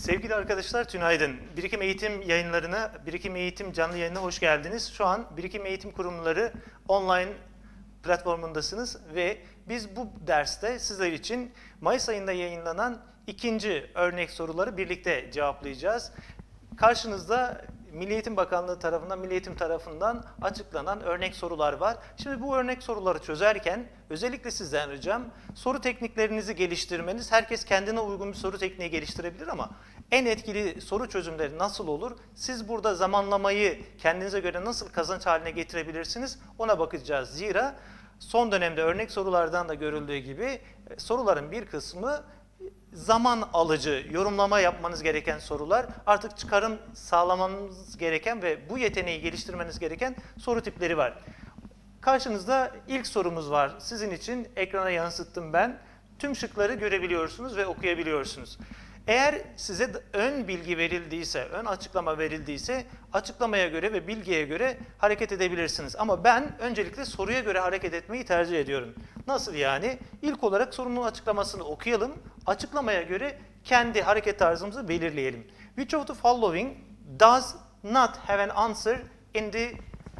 Sevgili arkadaşlar tünaydın. Birikim Eğitim yayınlarına, Birikim Eğitim canlı yayınına hoş geldiniz. Şu an Birikim Eğitim Kurumları online platformundasınız ve biz bu derste sizler için Mayıs ayında yayınlanan ikinci örnek soruları birlikte cevaplayacağız. Karşınızda Milli Eğitim Bakanlığı tarafından, Milli Eğitim tarafından açıklanan örnek sorular var. Şimdi bu örnek soruları çözerken özellikle sizden ricam soru tekniklerinizi geliştirmeniz. Herkes kendine uygun bir soru tekniği geliştirebilir ama en etkili soru çözümleri nasıl olur? Siz burada zamanlamayı kendinize göre nasıl kazanç haline getirebilirsiniz? Ona bakacağız. Zira son dönemde örnek sorulardan da görüldüğü gibi soruların bir kısmı zaman alıcı, yorumlama yapmanız gereken sorular, artık çıkarım sağlamanız gereken ve bu yeteneği geliştirmeniz gereken soru tipleri var. Karşınızda ilk sorumuz var. Sizin için ekrana yansıttım ben. Tüm şıkları görebiliyorsunuz ve okuyabiliyorsunuz. Eğer size ön bilgi verildiyse, ön açıklama verildiyse açıklamaya göre ve bilgiye göre hareket edebilirsiniz. Ama ben öncelikle soruya göre hareket etmeyi tercih ediyorum. Nasıl yani? İlk olarak sorunun açıklamasını okuyalım. Açıklamaya göre kendi hareket tarzımızı belirleyelim. Which of the following does not have an answer in the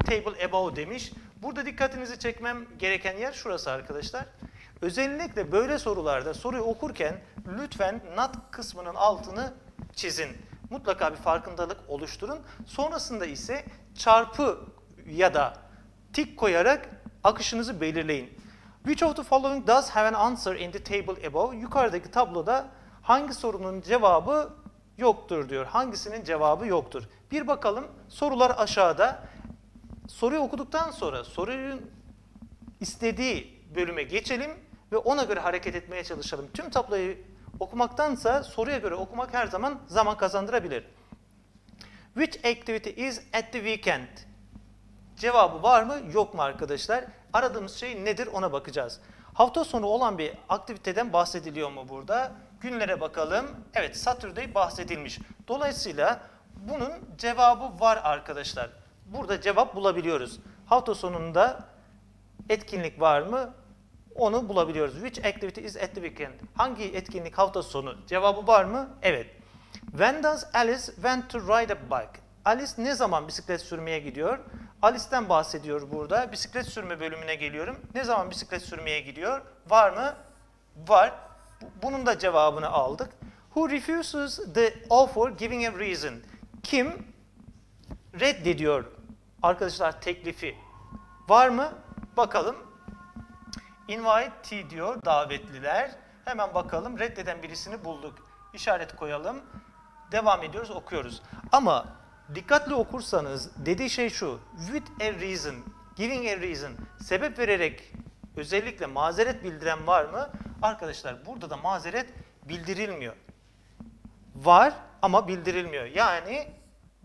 table above demiş. Burada dikkatinizi çekmem gereken yer şurası arkadaşlar. Özellikle böyle sorularda soruyu okurken lütfen not kısmının altını çizin. Mutlaka bir farkındalık oluşturun. Sonrasında ise çarpı ya da tik koyarak akışınızı belirleyin. Which of the following does have an answer in the table above? Yukarıdaki tabloda hangi sorunun cevabı yoktur diyor. Hangisinin cevabı yoktur? Bir bakalım sorular aşağıda. Soruyu okuduktan sonra sorunun istediği bölüme geçelim ve ona göre hareket etmeye çalışalım. Tüm tabloyu okumaktansa soruya göre okumak her zaman zaman kazandırabilir. Which activity is at the weekend? Cevabı var mı yok mu arkadaşlar? Aradığımız şey nedir ona bakacağız. Hafta sonu olan bir aktiviteden bahsediliyor mu burada? Günlere bakalım. Evet Saturday bahsedilmiş. Dolayısıyla bunun cevabı var arkadaşlar. Burada cevap bulabiliyoruz. Hafta sonunda etkinlik var mı? Onu bulabiliyoruz. Which activity is at the weekend? Hangi etkinlik hafta sonu? Cevabı var mı? Evet. When does Alice went to ride a bike? Alice ne zaman bisiklet sürmeye gidiyor? Alice'den bahsediyor burada. Bisiklet sürme bölümüne geliyorum. Ne zaman bisiklet sürmeye gidiyor? Var mı? Var. Bunun da cevabını aldık. Who refuses the offer giving a reason? Kim reddediyor arkadaşlar teklifi? Var mı? Bakalım. Invite diyor davetliler. Hemen bakalım reddeden birisini bulduk. İşaret koyalım. Devam ediyoruz okuyoruz. Ama dikkatli okursanız dediği şey şu. With a reason, giving a reason. Sebep vererek özellikle mazeret bildiren var mı? Arkadaşlar burada da mazeret bildirilmiyor. Var ama bildirilmiyor. Yani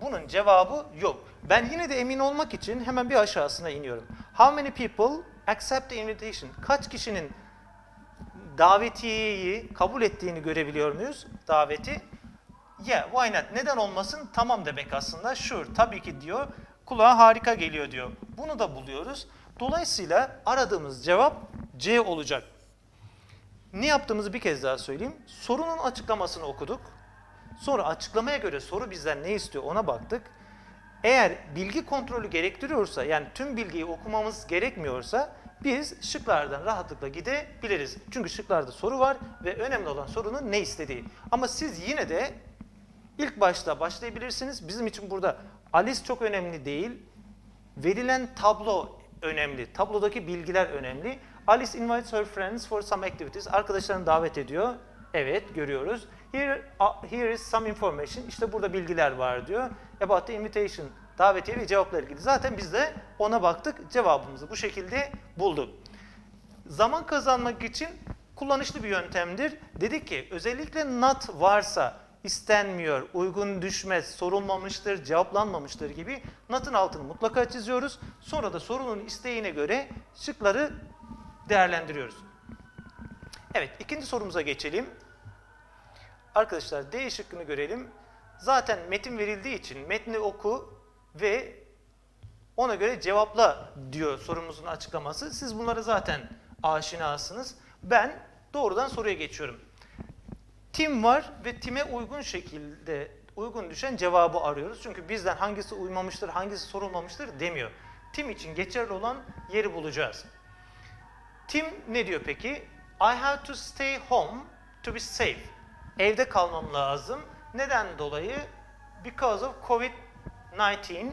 bunun cevabı yok. Ben yine de emin olmak için hemen bir aşağısına iniyorum. How many people accept the invitation? Kaç kişinin davetiyeyi kabul ettiğini görebiliyor muyuz? Daveti. Yeah, why not? Neden olmasın? Tamam demek aslında. Sure, tabii ki diyor. Kulağa harika geliyor diyor. Bunu da buluyoruz. Dolayısıyla aradığımız cevap C olacak. Ne yaptığımızı bir kez daha söyleyeyim. Sorunun açıklamasını okuduk. Sonra açıklamaya göre soru bizden ne istiyor ona baktık. Eğer bilgi kontrolü gerektiriyorsa yani tüm bilgiyi okumamız gerekmiyorsa biz şıklardan rahatlıkla gidebiliriz. Çünkü şıklarda soru var ve önemli olan sorunun ne istediği. Ama siz yine de ilk başta başlayabilirsiniz. Bizim için burada Alice çok önemli değil. Verilen tablo önemli. Tablodaki bilgiler önemli. Alice invites her friends for some activities. Arkadaşlarını davet ediyor. Evet görüyoruz. Here, uh, here is some information. İşte burada bilgiler var diyor. About the invitation. Davetiye ve cevapla ilgili. Zaten biz de ona baktık. Cevabımızı bu şekilde bulduk. Zaman kazanmak için kullanışlı bir yöntemdir. Dedik ki özellikle not varsa istenmiyor, uygun düşmez, sorulmamıştır, cevaplanmamıştır gibi not'ın altını mutlaka çiziyoruz. Sonra da sorunun isteğine göre şıkları değerlendiriyoruz. Evet, ikinci sorumuza geçelim. Arkadaşlar D şıkkını görelim. Zaten metin verildiği için metni oku ve ona göre cevapla diyor sorumuzun açıklaması. Siz bunları zaten aşinasınız. Ben doğrudan soruya geçiyorum. Tim var ve time uygun şekilde uygun düşen cevabı arıyoruz. Çünkü bizden hangisi uymamıştır, hangisi sorulmamıştır demiyor. Tim için geçerli olan yeri bulacağız. Tim ne diyor peki? I have to stay home to be safe. Evde kalmam lazım. Neden dolayı? Because of COVID-19.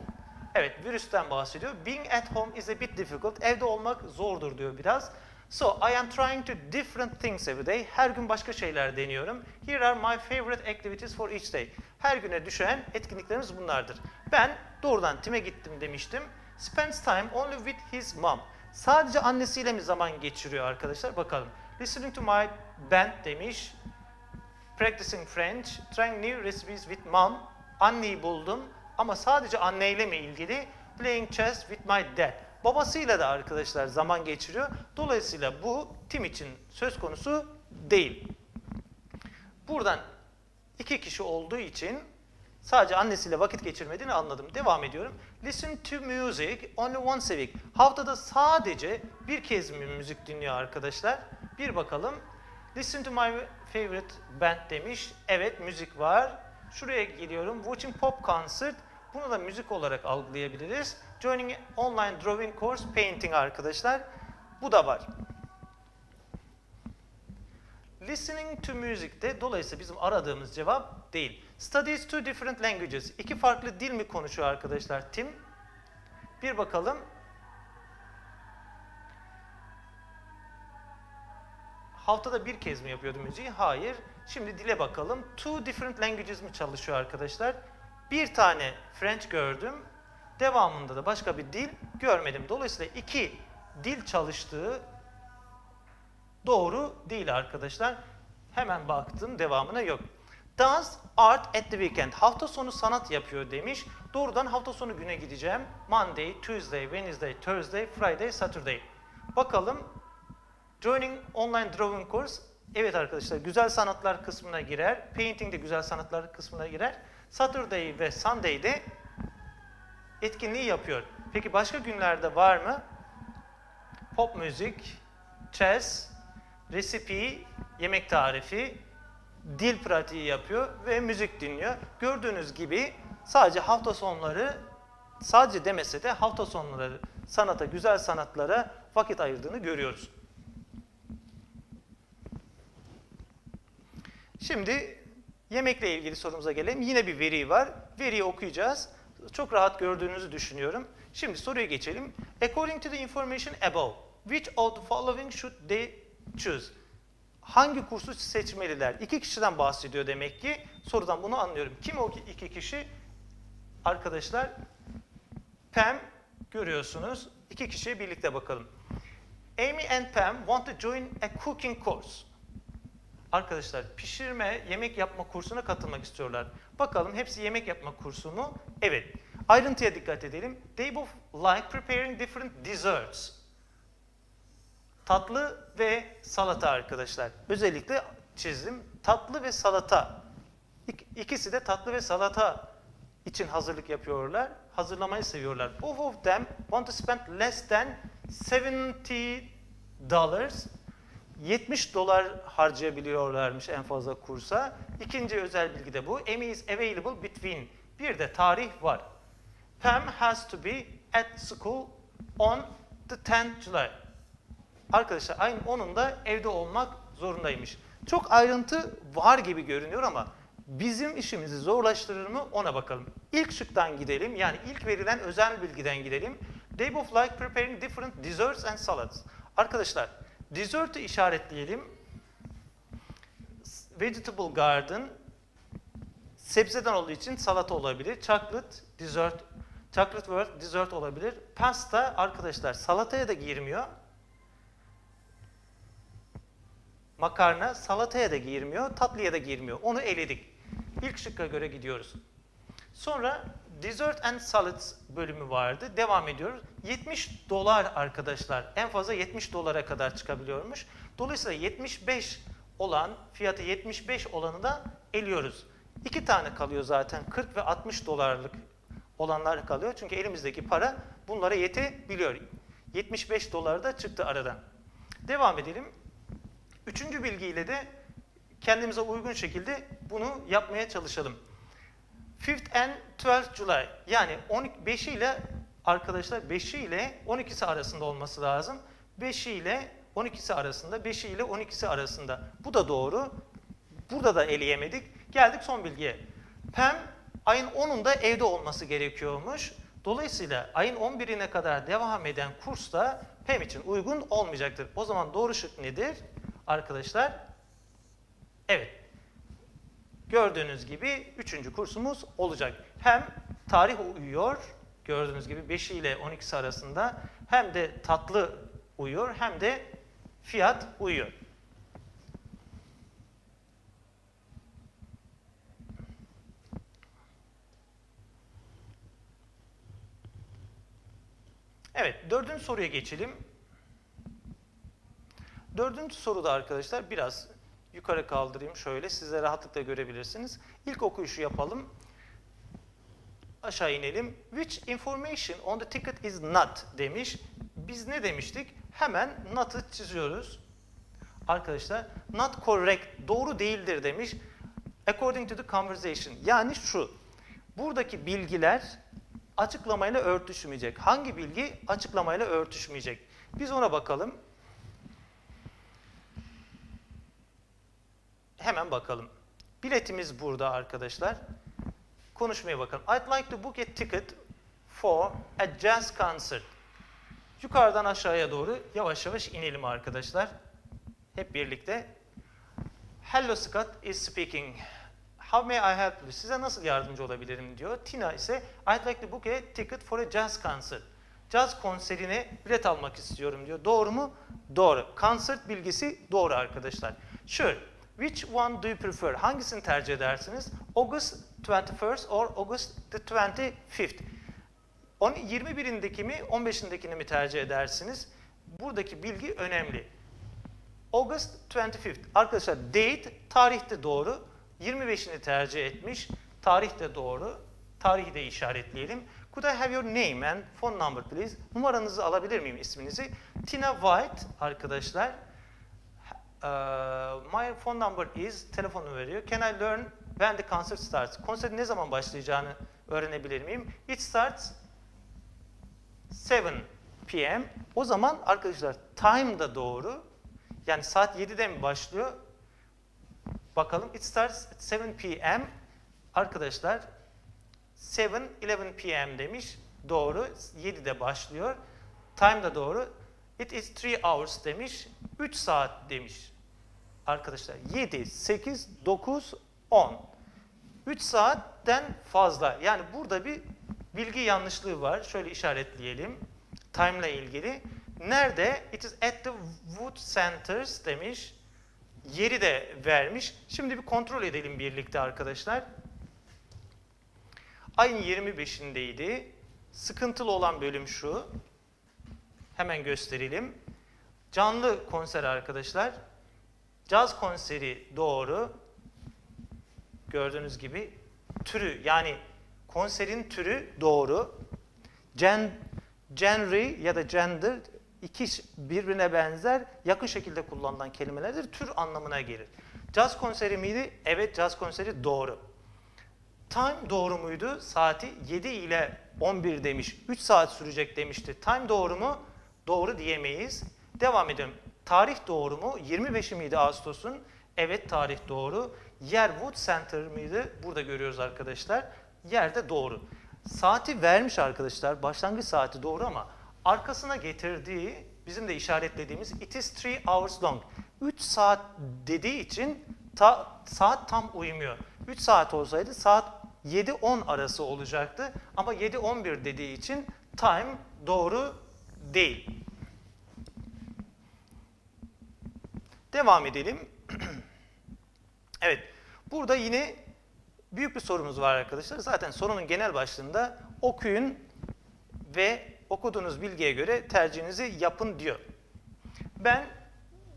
Evet, virüsten bahsediyor. Being at home is a bit difficult. Evde olmak zordur diyor biraz. So, I am trying to different things every day. Her gün başka şeyler deniyorum. Here are my favorite activities for each day. Her güne düşen etkinliklerimiz bunlardır. Ben doğrudan Tim'e gittim demiştim. Spends time only with his mom. Sadece annesiyle mi zaman geçiriyor arkadaşlar? Bakalım. Listening to my band demiş. Practicing French, trying new recipes with mom. Anneyi buldum ama sadece anneyle mi ilgili? Playing chess with my dad. Babasıyla da arkadaşlar zaman geçiriyor. Dolayısıyla bu Tim için söz konusu değil. Buradan iki kişi olduğu için sadece annesiyle vakit geçirmediğini anladım. Devam ediyorum. Listen to music only once a week. Haftada sadece bir kez müzik dinliyor arkadaşlar? Bir bakalım. Listen to my favorite band demiş. Evet müzik var. Şuraya geliyorum. Watching pop concert. Bunu da müzik olarak algılayabiliriz. Joining online drawing course painting arkadaşlar. Bu da var. Listening to music de dolayısıyla bizim aradığımız cevap değil. Studies two different languages. İki farklı dil mi konuşuyor arkadaşlar Tim? Bir bakalım. Haftada bir kez mi yapıyordu müziği? Hayır. Şimdi dile bakalım. Two different languages mi çalışıyor arkadaşlar? Bir tane French gördüm. Devamında da başka bir dil görmedim. Dolayısıyla iki dil çalıştığı doğru değil arkadaşlar. Hemen baktım devamına yok. Does art at the weekend. Hafta sonu sanat yapıyor demiş. Doğrudan hafta sonu güne gideceğim. Monday, Tuesday, Wednesday, Thursday, Friday, Saturday. Bakalım. Joining online drawing course. Evet arkadaşlar güzel sanatlar kısmına girer. Painting de güzel sanatlar kısmına girer. Saturday ve Sunday'de etkinliği yapıyor. Peki başka günlerde var mı? Pop müzik, chess, recipe, yemek tarifi, dil pratiği yapıyor ve müzik dinliyor. Gördüğünüz gibi sadece hafta sonları, sadece demese de hafta sonları sanata, güzel sanatlara vakit ayırdığını görüyoruz. Şimdi yemekle ilgili sorumuza gelelim. Yine bir veri var. Veriyi okuyacağız. Çok rahat gördüğünüzü düşünüyorum. Şimdi soruya geçelim. According to the information above, which of the following should they choose? Hangi kursu seçmeliler? İki kişiden bahsediyor demek ki. Sorudan bunu anlıyorum. Kim o iki kişi? Arkadaşlar Pam görüyorsunuz. İki kişiye birlikte bakalım. Amy and Pam want to join a cooking course. Arkadaşlar pişirme, yemek yapma kursuna katılmak istiyorlar. Bakalım hepsi yemek yapma kursu mu? Evet. Ayrıntıya dikkat edelim. They both like preparing different desserts. Tatlı ve salata arkadaşlar. Özellikle çizdim. Tatlı ve salata. İkisi de tatlı ve salata için hazırlık yapıyorlar. Hazırlamayı seviyorlar. Both of them want to spend less than 70 dollars 70 dolar harcayabiliyorlarmış en fazla kursa. İkinci özel bilgi de bu. Amy is available between. Bir de tarih var. Pam has to be at school on the 10th July. Arkadaşlar ayın 10'unda evde olmak zorundaymış. Çok ayrıntı var gibi görünüyor ama bizim işimizi zorlaştırır mı ona bakalım. İlk şıktan gidelim. Yani ilk verilen özel bilgiden gidelim. They both like preparing different desserts and salads. Arkadaşlar Dessert'ı işaretleyelim. Vegetable garden sebzeden olduğu için salata olabilir. Chocolate, dessert, chocolate world, dessert olabilir. Pasta arkadaşlar salataya da girmiyor. Makarna salataya da girmiyor, tatlıya da girmiyor. Onu eledik. İlk şıkka göre gidiyoruz. Sonra Dessert and Salads bölümü vardı. Devam ediyoruz. 70 dolar arkadaşlar. En fazla 70 dolara kadar çıkabiliyormuş. Dolayısıyla 75 olan, fiyatı 75 olanı da eliyoruz. İki tane kalıyor zaten. 40 ve 60 dolarlık olanlar kalıyor. Çünkü elimizdeki para bunlara yetebiliyor. 75 dolar da çıktı aradan. Devam edelim. Üçüncü bilgiyle de kendimize uygun şekilde bunu yapmaya çalışalım. 5th and 12th July yani 5 ile arkadaşlar 5 ile 12'si arasında olması lazım. 5 ile 12'si arasında, 5 ile 12'si arasında. Bu da doğru. Burada da eleyemedik. Geldik son bilgiye. Pam ayın 10'unda evde olması gerekiyormuş. Dolayısıyla ayın 11'ine kadar devam eden kurs da Pam için uygun olmayacaktır. O zaman doğru şık nedir? Arkadaşlar, evet. Gördüğünüz gibi üçüncü kursumuz olacak. Hem tarih uyuyor, gördüğünüz gibi 5 ile 12'si arasında hem de tatlı uyuyor hem de fiyat uyuyor. Evet, dördüncü soruya geçelim. Dördüncü soruda arkadaşlar biraz yukarı kaldırayım şöyle, siz de rahatlıkla görebilirsiniz. İlk okuyuşu yapalım. Aşağı inelim. Which information on the ticket is not demiş. Biz ne demiştik? Hemen not'ı çiziyoruz. Arkadaşlar, not correct, doğru değildir demiş. According to the conversation. Yani şu, buradaki bilgiler açıklamayla örtüşmeyecek. Hangi bilgi açıklamayla örtüşmeyecek? Biz ona bakalım. Hemen bakalım. Biletimiz burada arkadaşlar. Konuşmaya bakalım. I'd like to book a ticket for a jazz concert. Yukarıdan aşağıya doğru yavaş yavaş inelim arkadaşlar. Hep birlikte. Hello Scott is speaking. How may I help you? Size nasıl yardımcı olabilirim diyor. Tina ise I'd like to book a ticket for a jazz concert. Jazz konserine bilet almak istiyorum diyor. Doğru mu? Doğru. Concert bilgisi doğru arkadaşlar. Sure. Which one do you prefer? Hangisini tercih edersiniz? August 21st or August the 25th. 21'indeki mi, 15'indekini mi tercih edersiniz? Buradaki bilgi önemli. August 25th. Arkadaşlar date, tarihte doğru. 25'ini tercih etmiş. Tarih de doğru. Tarihi de işaretleyelim. Could I have your name and phone number please? Numaranızı alabilir miyim isminizi? Tina White arkadaşlar. Uh, my phone number is telefonu veriyor. Can I learn when the concert starts? Konserin ne zaman başlayacağını öğrenebilir miyim? It starts 7 p.m. O zaman arkadaşlar time da doğru. Yani saat 7'de mi başlıyor? Bakalım. It starts at 7 p.m. Arkadaşlar 7, 11 p.m. demiş. Doğru. 7'de başlıyor. Time da doğru. It is 3 hours demiş. 3 saat demiş. Arkadaşlar 7, 8, 9, 10. 3 saatten fazla. Yani burada bir bilgi yanlışlığı var. Şöyle işaretleyelim. Time ile ilgili. Nerede? It is at the Wood Centers demiş. Yeri de vermiş. Şimdi bir kontrol edelim birlikte arkadaşlar. Ayın 25'indeydi. Sıkıntılı olan bölüm şu. Hemen gösterelim. Canlı konser arkadaşlar. Caz konseri doğru. Gördüğünüz gibi türü yani konserin türü doğru. Gen, genre ya da gender iki birbirine benzer yakın şekilde kullanılan kelimelerdir. Tür anlamına gelir. Caz konseri miydi? Evet caz konseri doğru. Time doğru muydu? Saati 7 ile 11 demiş. 3 saat sürecek demişti. Time doğru mu? Doğru diyemeyiz. Devam edelim. Tarih doğru mu? 25 miydi Ağustos'un? Evet tarih doğru. Yer Wood Center mıydı? Burada görüyoruz arkadaşlar. Yer de doğru. Saati vermiş arkadaşlar. Başlangıç saati doğru ama arkasına getirdiği bizim de işaretlediğimiz it is 3 hours long. 3 saat dediği için ta, saat tam uymuyor. 3 saat olsaydı saat 7-10 arası olacaktı ama 7-11 dediği için time doğru değil. Devam edelim. evet, burada yine büyük bir sorumuz var arkadaşlar. Zaten sorunun genel başlığında okuyun ve okuduğunuz bilgiye göre tercihinizi yapın diyor. Ben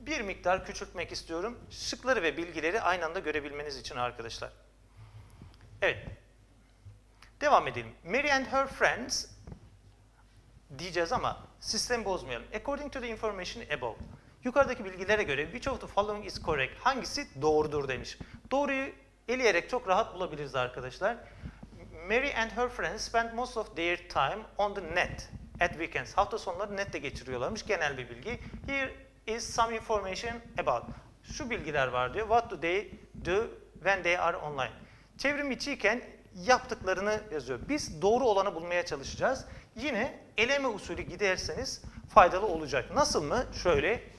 bir miktar küçültmek istiyorum. Şıkları ve bilgileri aynı anda görebilmeniz için arkadaşlar. Evet. Devam edelim. Mary and her friends diyeceğiz ama sistem bozmayalım. According to the information above. Yukarıdaki bilgilere göre which of the following is correct? Hangisi doğrudur demiş. Doğruyu eleyerek çok rahat bulabiliriz arkadaşlar. Mary and her friends spend most of their time on the net at weekends. Hafta sonları nette geçiriyorlarmış. Genel bir bilgi. Here is some information about. Şu bilgiler var diyor. What do they do when they are online? Çevrim içiyken yaptıklarını yazıyor. Biz doğru olanı bulmaya çalışacağız. Yine eleme usulü giderseniz faydalı olacak. Nasıl mı? Şöyle.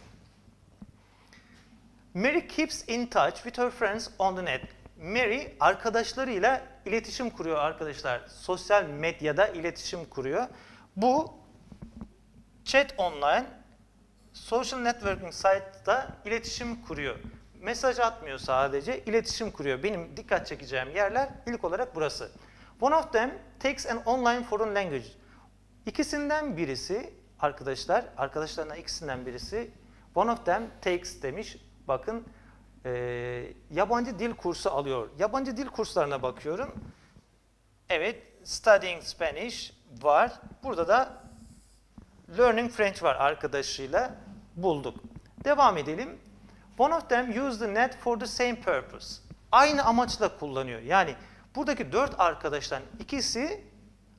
Mary keeps in touch with her friends on the net. Mary arkadaşlarıyla iletişim kuruyor arkadaşlar. Sosyal medyada iletişim kuruyor. Bu chat online social networking site'da iletişim kuruyor. Mesaj atmıyor sadece, iletişim kuruyor. Benim dikkat çekeceğim yerler ilk olarak burası. One of them takes an online foreign language. İkisinden birisi arkadaşlar, arkadaşlarına ikisinden birisi one of them takes demiş. Bakın e, yabancı dil kursu alıyor. Yabancı dil kurslarına bakıyorum. Evet, studying Spanish var. Burada da learning French var arkadaşıyla bulduk. Devam edelim. One of them used the net for the same purpose. Aynı amaçla kullanıyor. Yani buradaki dört arkadaştan ikisi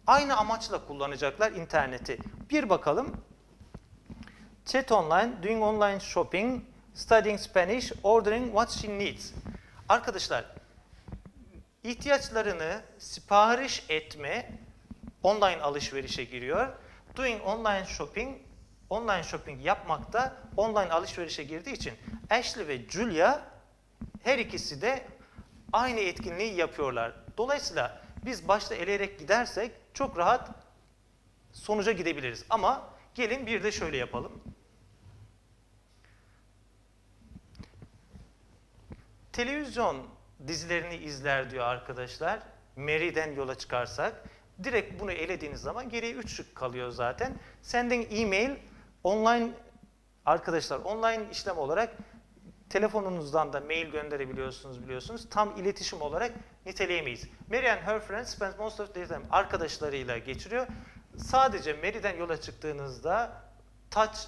aynı amaçla kullanacaklar interneti. Bir bakalım. Chat online, doing online shopping, studying Spanish, ordering what she needs. Arkadaşlar, ihtiyaçlarını sipariş etme online alışverişe giriyor. Doing online shopping, online shopping yapmakta online alışverişe girdiği için Ashley ve Julia her ikisi de aynı etkinliği yapıyorlar. Dolayısıyla biz başta eleyerek gidersek çok rahat sonuca gidebiliriz. Ama gelin bir de şöyle yapalım. Televizyon dizilerini izler diyor arkadaşlar. Mary'den yola çıkarsak. Direkt bunu elediğiniz zaman geriye 3 şık kalıyor zaten. Sending email online arkadaşlar online işlem olarak telefonunuzdan da mail gönderebiliyorsunuz biliyorsunuz. Tam iletişim olarak niteleyemeyiz. Mary and her friends spend most of their time arkadaşlarıyla geçiriyor. Sadece Mary'den yola çıktığınızda touch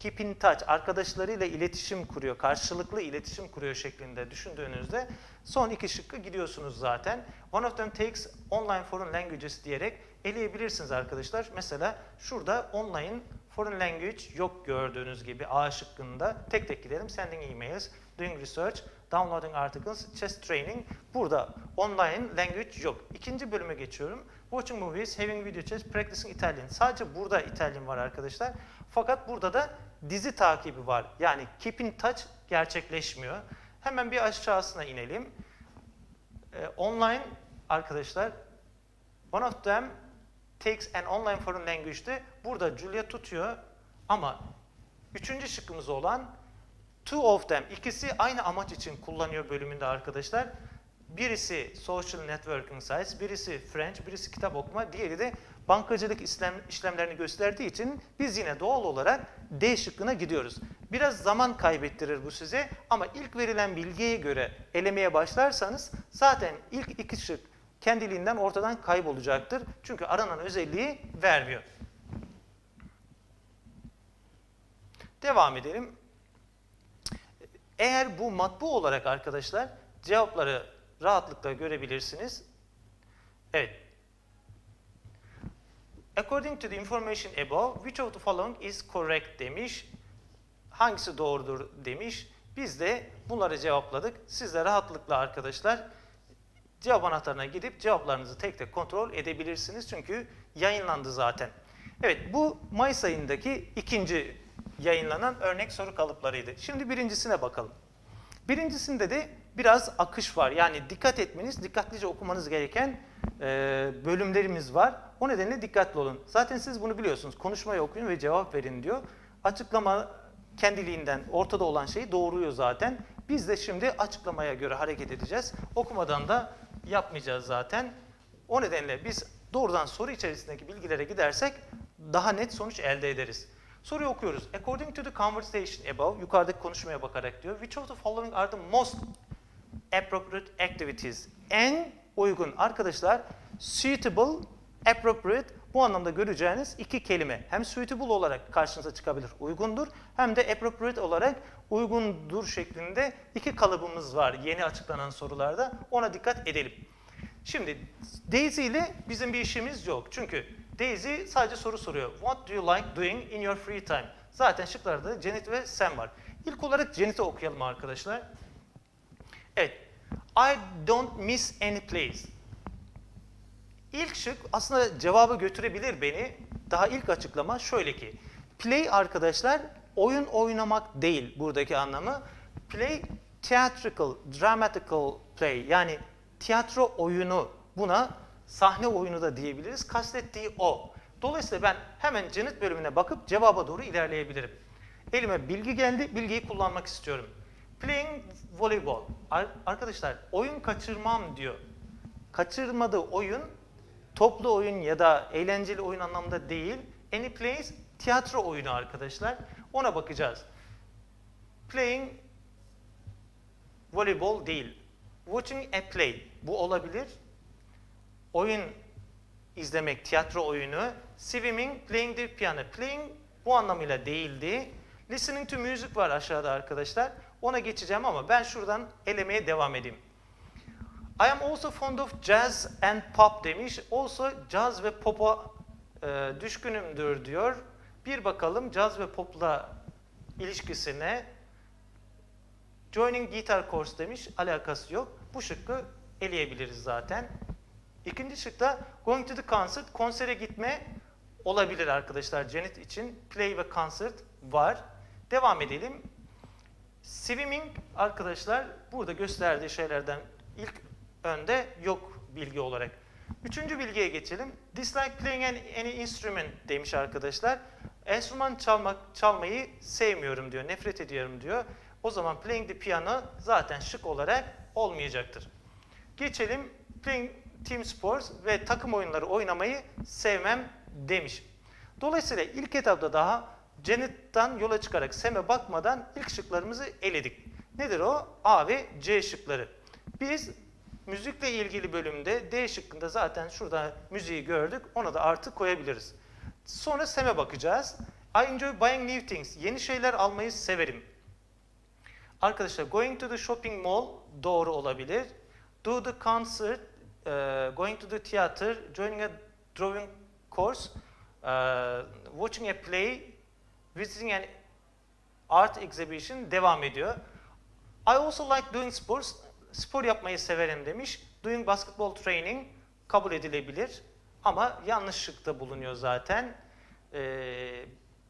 keep in touch arkadaşlarıyla iletişim kuruyor, karşılıklı iletişim kuruyor şeklinde düşündüğünüzde son iki şıkkı gidiyorsunuz zaten. One of them takes online foreign languages diyerek eleyebilirsiniz arkadaşlar. Mesela şurada online foreign language yok gördüğünüz gibi A şıkkında. Tek tek gidelim. Sending emails, doing research, downloading articles, chess training. Burada online language yok. İkinci bölüme geçiyorum. Watching movies, having video chats, practicing Italian. Sadece burada İtalyan var arkadaşlar. Fakat burada da dizi takibi var. Yani keep in touch gerçekleşmiyor. Hemen bir aşağısına inelim. Ee, online arkadaşlar one of them takes an online foreign language'de burada Julia tutuyor ama üçüncü şıkkımız olan two of them ikisi aynı amaç için kullanıyor bölümünde arkadaşlar. Birisi social networking sites, birisi French, birisi kitap okuma, diğeri de bankacılık işlem, işlemlerini gösterdiği için biz yine doğal olarak D şıkkına gidiyoruz. Biraz zaman kaybettirir bu size ama ilk verilen bilgiye göre elemeye başlarsanız zaten ilk iki şık kendiliğinden ortadan kaybolacaktır. Çünkü aranan özelliği vermiyor. Devam edelim. Eğer bu matbu olarak arkadaşlar cevapları rahatlıkla görebilirsiniz. Evet. According to the information above, which of the following is correct demiş. Hangisi doğrudur demiş. Biz de bunları cevapladık. Siz de rahatlıkla arkadaşlar cevap anahtarına gidip cevaplarınızı tek tek kontrol edebilirsiniz. Çünkü yayınlandı zaten. Evet bu Mayıs ayındaki ikinci yayınlanan örnek soru kalıplarıydı. Şimdi birincisine bakalım. Birincisinde de biraz akış var. Yani dikkat etmeniz, dikkatlice okumanız gereken e, bölümlerimiz var. O nedenle dikkatli olun. Zaten siz bunu biliyorsunuz. Konuşmayı okuyun ve cevap verin diyor. Açıklama kendiliğinden ortada olan şeyi doğuruyor zaten. Biz de şimdi açıklamaya göre hareket edeceğiz. Okumadan da yapmayacağız zaten. O nedenle biz doğrudan soru içerisindeki bilgilere gidersek daha net sonuç elde ederiz. Soruyu okuyoruz. According to the conversation above, yukarıdaki konuşmaya bakarak diyor, which of the following are the most appropriate activities? En uygun arkadaşlar, suitable, appropriate, bu anlamda göreceğiniz iki kelime. Hem suitable olarak karşınıza çıkabilir, uygundur. Hem de appropriate olarak uygundur şeklinde iki kalıbımız var yeni açıklanan sorularda. Ona dikkat edelim. Şimdi Daisy ile bizim bir işimiz yok. Çünkü Daisy sadece soru soruyor. What do you like doing in your free time? Zaten şıklarda Janet ve Sam var. İlk olarak Janet'i okuyalım arkadaşlar. Evet. I don't miss any place. İlk şık aslında cevabı götürebilir beni. Daha ilk açıklama şöyle ki. Play arkadaşlar oyun oynamak değil buradaki anlamı. Play theatrical, dramatical play yani tiyatro oyunu buna sahne oyunu da diyebiliriz. Kastettiği o. Dolayısıyla ben hemen Janet bölümüne bakıp cevaba doğru ilerleyebilirim. Elime bilgi geldi, bilgiyi kullanmak istiyorum. Playing voleyball. Ar- arkadaşlar oyun kaçırmam diyor. Kaçırmadığı oyun toplu oyun ya da eğlenceli oyun anlamda değil. Any plays tiyatro oyunu arkadaşlar. Ona bakacağız. Playing voleyball değil. Watching a play. Bu olabilir. Oyun izlemek, tiyatro oyunu. Swimming, playing the piano. Playing bu anlamıyla değildi. Listening to music var aşağıda arkadaşlar. Ona geçeceğim ama ben şuradan elemeye devam edeyim. I am also fond of jazz and pop demiş. Also jazz ve pop'a e, düşkünümdür diyor. Bir bakalım jazz ve pop'la ilişkisine. Joining guitar course demiş. Alakası yok. Bu şıkkı eleyebiliriz zaten. İkinci şıkta going to the concert, konsere gitme olabilir arkadaşlar Janet için. Play ve concert var. Devam edelim. Swimming arkadaşlar burada gösterdiği şeylerden ilk önde yok bilgi olarak. Üçüncü bilgiye geçelim. Dislike playing any instrument demiş arkadaşlar. Enstrüman çalmak, çalmayı sevmiyorum diyor, nefret ediyorum diyor. O zaman playing the piano zaten şık olarak olmayacaktır. Geçelim playing team sports ve takım oyunları oynamayı sevmem demiş. Dolayısıyla ilk etapta daha Janet'tan yola çıkarak Sam'e bakmadan ilk şıklarımızı eledik. Nedir o? A ve C şıkları. Biz müzikle ilgili bölümde D şıkkında zaten şurada müziği gördük. Ona da artı koyabiliriz. Sonra Sam'e bakacağız. I enjoy buying new things. Yeni şeyler almayı severim. Arkadaşlar going to the shopping mall doğru olabilir. Do the concert, uh, going to the theater, joining a drawing course, uh, watching a play, visiting an art exhibition devam ediyor. I also like doing sports. Spor yapmayı severim demiş. Doing basketball training kabul edilebilir. Ama yanlış şıkta bulunuyor zaten. Ee,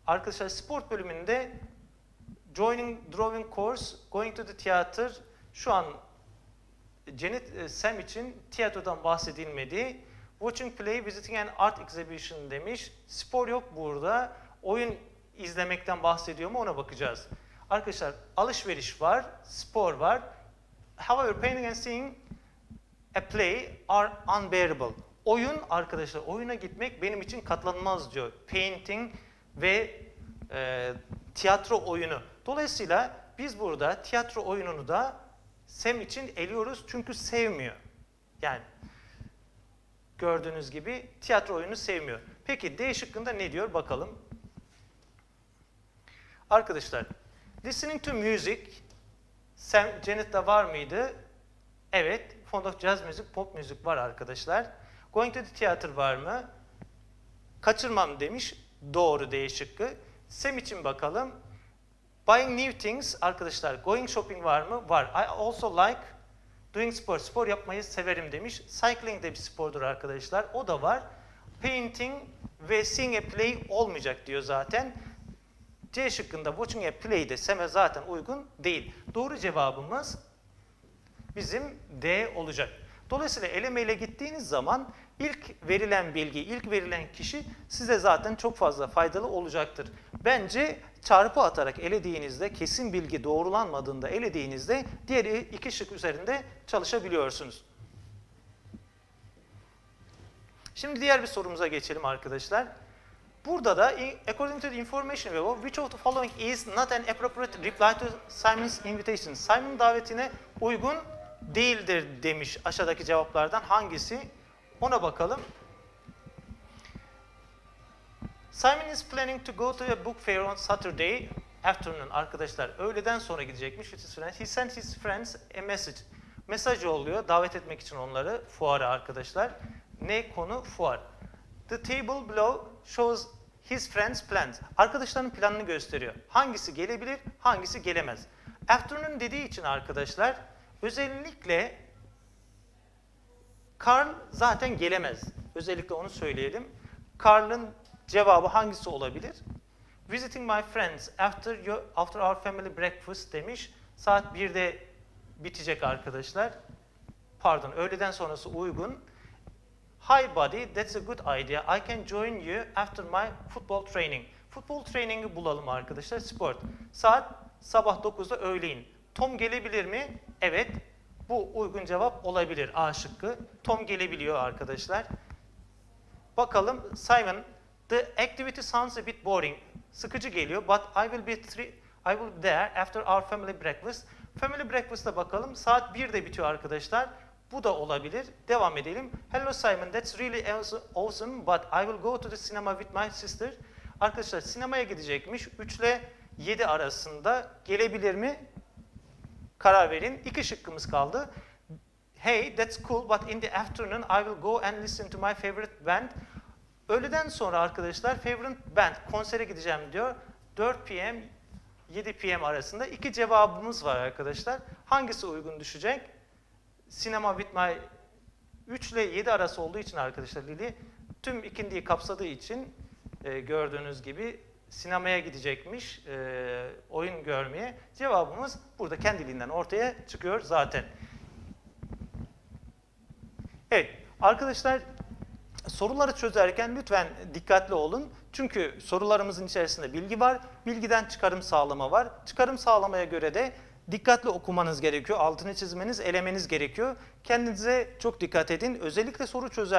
arkadaşlar spor bölümünde joining drawing course, going to the theater şu an Janet Sam için tiyatrodan bahsedilmedi. Watching play, visiting an art exhibition demiş. Spor yok burada. Oyun izlemekten bahsediyor mu ona bakacağız. Arkadaşlar alışveriş var, spor var. However, painting and seeing a play are unbearable. Oyun arkadaşlar, oyuna gitmek benim için katlanmaz diyor. Painting ve e, tiyatro oyunu. Dolayısıyla biz burada tiyatro oyununu da Sam için eliyoruz çünkü sevmiyor. Yani gördüğünüz gibi tiyatro oyunu sevmiyor. Peki D şıkkında ne diyor bakalım. Arkadaşlar, listening to music, Sam Janet'ta var mıydı? Evet, fond of jazz music, pop müzik var arkadaşlar. Going to the theater var mı? Kaçırmam demiş. Doğru D şıkkı. Sam için bakalım. Buying new things, arkadaşlar going shopping var mı? Var. I also like doing sport. Spor yapmayı severim demiş. Cycling de bir spordur arkadaşlar. O da var. Painting ve seeing a play olmayacak diyor zaten. C şıkkında watching a play de Sam'e zaten uygun değil. Doğru cevabımız bizim D olacak. Dolayısıyla elemeyle gittiğiniz zaman ilk verilen bilgi, ilk verilen kişi size zaten çok fazla faydalı olacaktır. Bence çarpı atarak elediğinizde, kesin bilgi doğrulanmadığında elediğinizde diğeri iki şık üzerinde çalışabiliyorsunuz. Şimdi diğer bir sorumuza geçelim arkadaşlar. Burada da according to the information below, which of the following is not an appropriate reply to Simon's invitation? Simon davetine uygun değildir demiş aşağıdaki cevaplardan hangisi? Ona bakalım. Simon is planning to go to a book fair on Saturday afternoon. Arkadaşlar öğleden sonra gidecekmiş his friends. He sent his friends a message. Mesaj yolluyor davet etmek için onları fuara arkadaşlar. Ne konu? Fuar. The table below shows his friends plans. Arkadaşların planını gösteriyor. Hangisi gelebilir, hangisi gelemez. Afternoon dediği için arkadaşlar özellikle Karl zaten gelemez. Özellikle onu söyleyelim. Karl'ın cevabı hangisi olabilir? Visiting my friends after your, after our family breakfast demiş. Saat 1'de bitecek arkadaşlar. Pardon, öğleden sonrası uygun. Hi buddy, that's a good idea. I can join you after my football training. Futbol training'i bulalım arkadaşlar. Sport. Saat sabah 9'da öğleyin. Tom gelebilir mi? Evet. Bu uygun cevap olabilir. A şıkkı. Tom gelebiliyor arkadaşlar. Bakalım Simon, the activity sounds a bit boring. Sıkıcı geliyor but I will be three, I will be there after our family breakfast. Family breakfast'a bakalım. Saat 1'de bitiyor arkadaşlar. Bu da olabilir. Devam edelim. Hello Simon, that's really awesome but I will go to the cinema with my sister. Arkadaşlar sinemaya gidecekmiş. 3 ile 7 arasında gelebilir mi? Karar verin. İki şıkkımız kaldı. Hey, that's cool but in the afternoon I will go and listen to my favorite band. Öğleden sonra arkadaşlar favorite band konsere gideceğim diyor. 4 p.m. 7 p.m. arasında iki cevabımız var arkadaşlar. Hangisi uygun düşecek? Sinema with my 3 ile 7 arası olduğu için arkadaşlar Lili tüm ikindiyi kapsadığı için e, gördüğünüz gibi sinemaya gidecekmiş e, oyun görmeye. Cevabımız burada kendiliğinden ortaya çıkıyor zaten. Evet arkadaşlar soruları çözerken lütfen dikkatli olun. Çünkü sorularımızın içerisinde bilgi var. Bilgiden çıkarım sağlama var. Çıkarım sağlamaya göre de dikkatli okumanız gerekiyor. Altını çizmeniz, elemeniz gerekiyor. Kendinize çok dikkat edin. Özellikle soru çözer